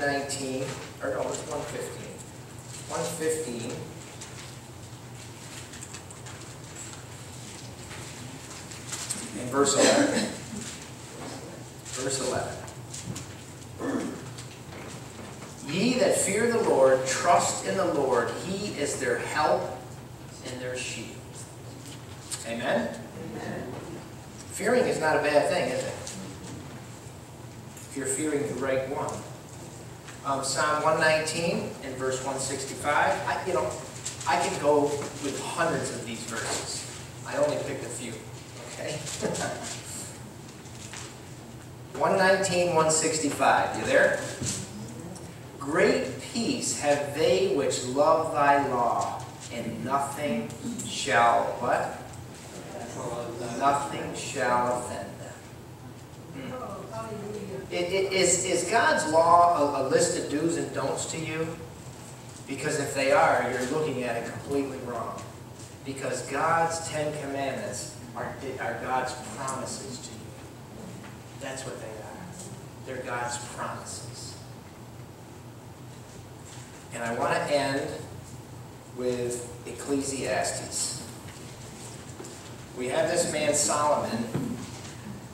119, or no, it's 115. 115. And verse 11. Verse 11. Ye that fear the Lord, trust in the Lord. He is their help and their shield. Amen? Amen. Fearing is not a bad thing, is it? If you're fearing the right one. Um, Psalm 119 and verse 165. I, you know, I could go with hundreds of these verses. I only picked a few. Okay? 119, 165. You there? Great peace have they which love thy law, and nothing shall what? Nothing shall offend them. Hmm. It, it, is, is God's law a, list of do's and don'ts to you? Because if they are, you're looking at it completely wrong. Because God's Ten Commandments are, are God's promises to you. That's what they are. They're God's promises. And I want to end with Ecclesiastes. We have this man Solomon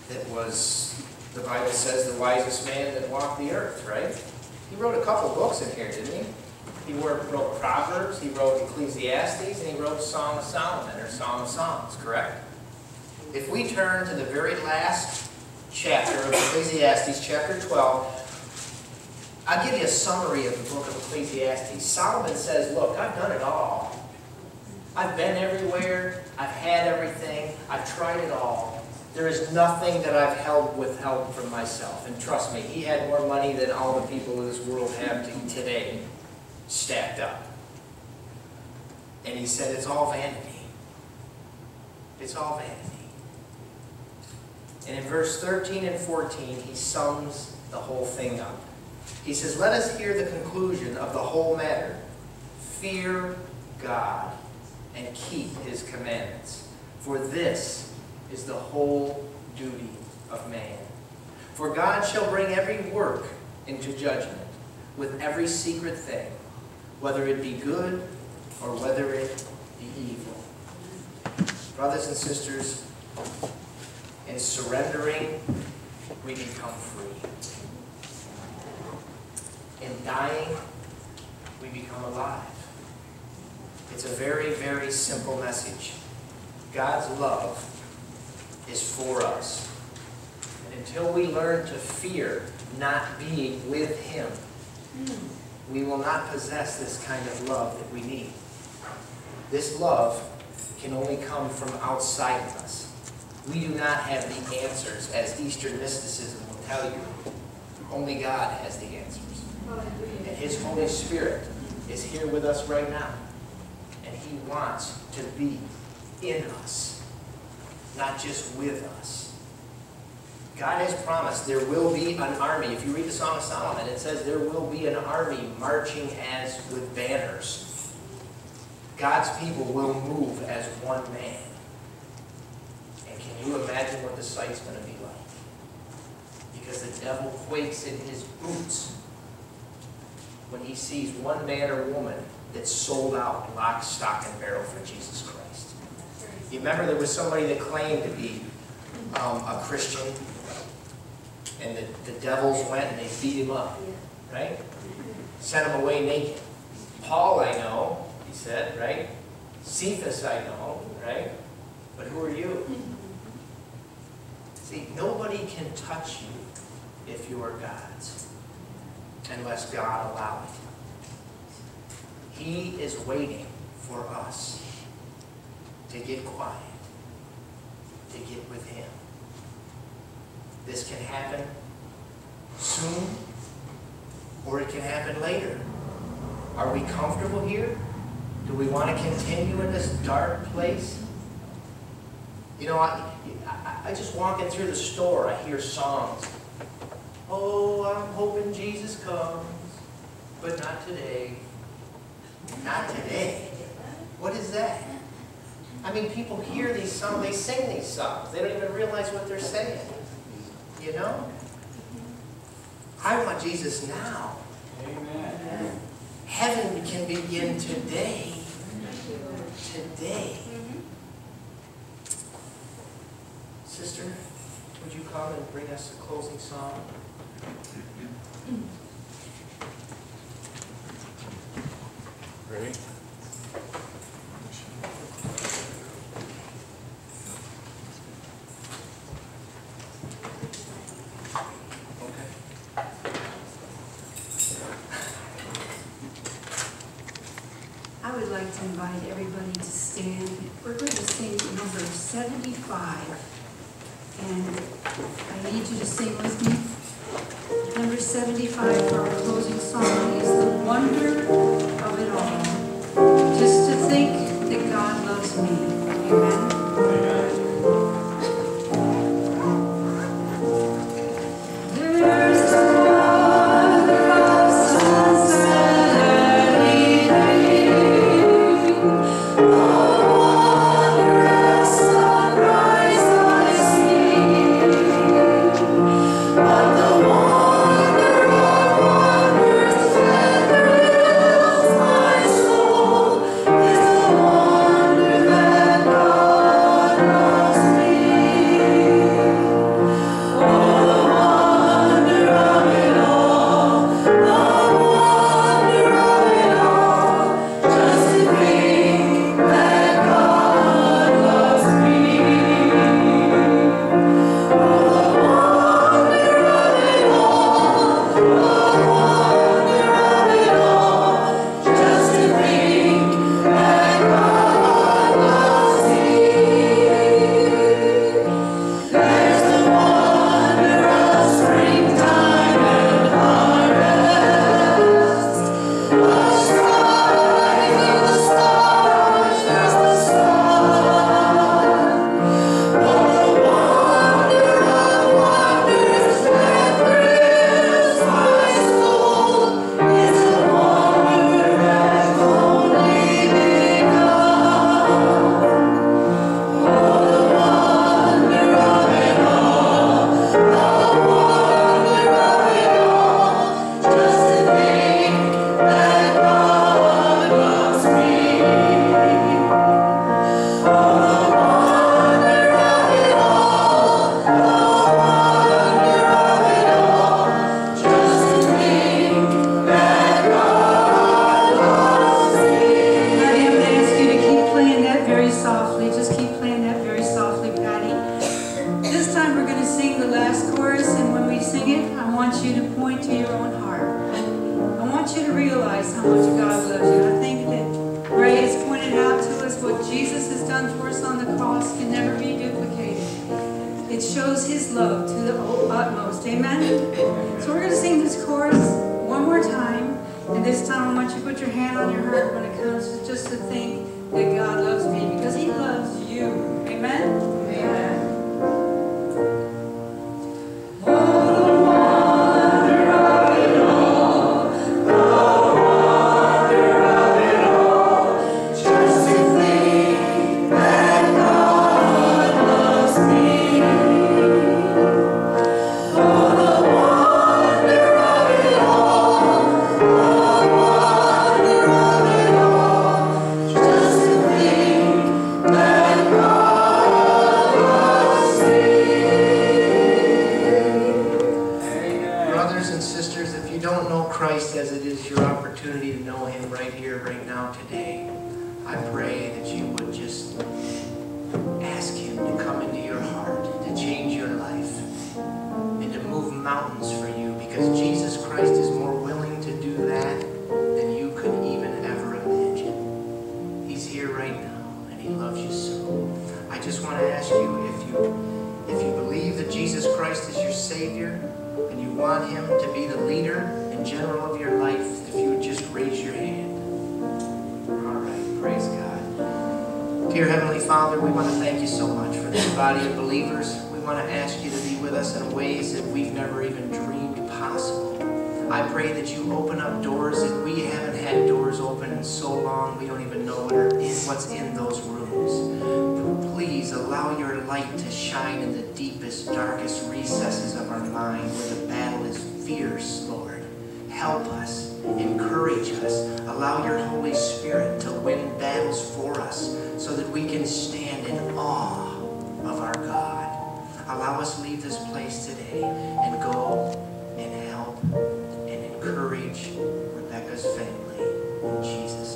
that was, the Bible says, the wisest man that walked the earth, right? He wrote a couple books in here, didn't he? He wrote Proverbs, he wrote Ecclesiastes, and he wrote Song of Solomon, or Song of Songs, correct? If we turn to the very last chapter of Ecclesiastes, chapter 12, I'll give you a summary of the book of Ecclesiastes. Solomon says, look, I've done it all. I've been everywhere. I've had everything. I've tried it all. There is nothing that I've held withheld from myself. And trust me, he had more money than all the people in this world have today stacked up. And he said, it's all vanity. It's all vanity. And in verse 13 and 14, he sums the whole thing up. He says, Let us hear the conclusion of the whole matter. Fear God and keep his commandments. For this is the whole duty of man. For God shall bring every work into judgment with every secret thing, whether it be good or whether it be evil. Brothers and sisters, in surrendering, we become free. In dying, we become alive. It's a very, very simple message. God's love is for us. And until we learn to fear not being with Him, we will not possess this kind of love that we need. This love can only come from outside of us. We do not have the answers, as Eastern mysticism will tell you. Only God has the answers. And His Holy Spirit is here with us right now. And He wants to be in us, not just with us. God has promised there will be an army. If you read the Song of Solomon, it says there will be an army marching as with banners. God's people will move as one man. And can you imagine what the sight's going to be like? Because the devil quakes in his boots when he sees one man or woman that's sold out lock, stock, and barrel for Jesus Christ. You remember there was somebody that claimed to be um, a Christian, and the, the devils went and they beat him up, right? Sent him away naked. Paul I know, he said, right? Cephas I know, right? But who are you? See, nobody can touch you if you are God's, unless God allow it. He is waiting for us to get quiet, to get with Him. This can happen soon, or it can happen later. Are we comfortable here? Do we want to continue in this dark place? You know, I, I, I just walking through the store, I hear songs. Oh, I'm hoping Jesus comes, but not today. Not today. What is that? I mean, people hear these songs, they sing these songs. They don't even realize what they're saying. You know? I want Jesus now. Amen. Heaven can begin today. Today. Sister, would you come and bring us a closing song? Ready? I would like to invite stand. We're going to sing number 75. And I need you to sing with me. Number 75 for our closing song is The Wonder of It All. Just to think that God loves me. Amen. To point to your own heart. I want you to realize how much God loves you. I think that Ray has pointed out to us what Jesus has done for us on the cross can never be duplicated. It shows his love to the utmost. Amen? So we're going to sing this chorus one more time. And this time I want you to put your hand on your heart when it Brothers and sisters, if you don't know Christ as it is your opportunity to know Him right here, right now, today, I pray that you would just ask Him to come into your heart, to change your life, and to move mountains for you, because Jesus Christ is We want to thank you so much for this body of believers. We want to ask you to be with us in ways that we've never even dreamed possible. I pray that you open up doors that we haven't had doors open in so long we don't even know what are in, what's in those rooms. Please allow your light to shine in the deepest, darkest recesses of our mind where the battle is fierce, Lord. Help us, encourage us, allow your Holy Spirit to win battles for us so that we can stand in awe of our God. Allow us to leave this place today and go and help and encourage Rebecca's family in Jesus' name.